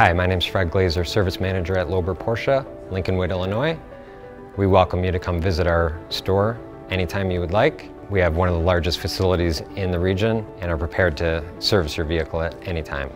Hi, my name is Fred Glaeser, Service Manager at Loeber Porsche, Lincolnwood, Illinois. We welcome you to come visit our store anytime you would like. We have one of the largest facilities in the region and are prepared to service your vehicle at any time.